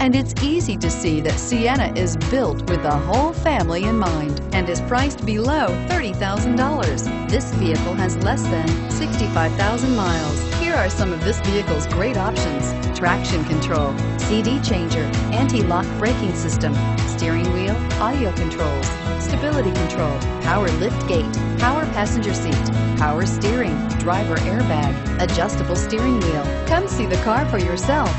and it's easy to see that Sienna is built with the whole family in mind and is priced below $30,000. This vehicle has less than 65,000 miles. Here are some of this vehicle's great options. Traction control, CD changer, anti-lock braking system, steering wheel, audio controls, stability control, power lift gate, power passenger seat, power steering, driver airbag, adjustable steering wheel. Come see the car for yourself.